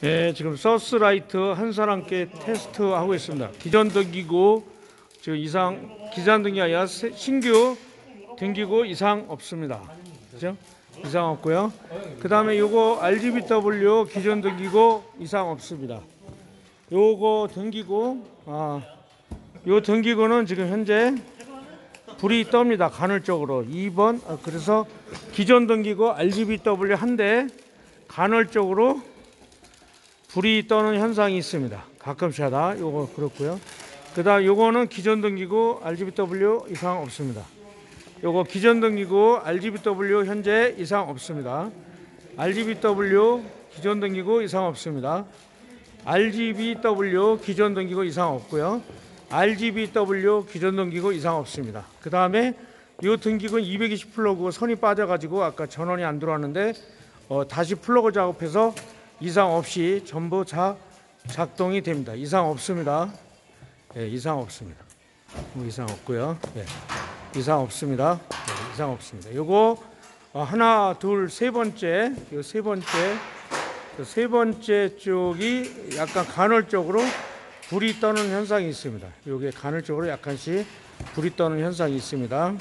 네, 지금 서스라이트 한 사람께 테스트 하고 있습니다. 기존 등기고 지금 이상 기존 등기 아니라 새- 신규 등기고 이상 없습니다. 그죠? 이상 없고요. 그다음에 요거 RGBW 기존 등기고 이상 없습니다. 요거 등기고 아, 요 등기고는 지금 현재 불이 떱니다. 간헐적으로 2번 아, 그래서 기존 등기고 RGBW 한 대 간헐적으로 불이 떠는 현상이 있습니다. 가끔씩 하다 요거 그렇고요. 그다음 요거는 기존 등기고 RGBW 이상 없습니다. 요거 기존 등기고 RGBW 현재 이상 없습니다. RGBW 기존 등기고 이상 없습니다. RGBW 기존 등기고 이상 없고요. RGBW 기존 등기고 이상 없습니다. 그 다음에 이 등기구는 220 플러그 선이 빠져가지고 아까 전원이 안 들어왔는데 어, 다시 플러그 작업해서 이상 없이 전부 다 작동이 됩니다. 이상 없습니다. 예, 이상 없습니다. 뭐 이상 없고요. 예, 이상 없습니다. 예, 이상 없습니다. 요거 어, 하나, 둘, 세 번째, 요 세 번째, 그 세 번째 쪽이 약간 간헐적으로 불이 떠는 현상이 있습니다. 요게 간헐적으로 약간씩 불이 떠는 현상이 있습니다.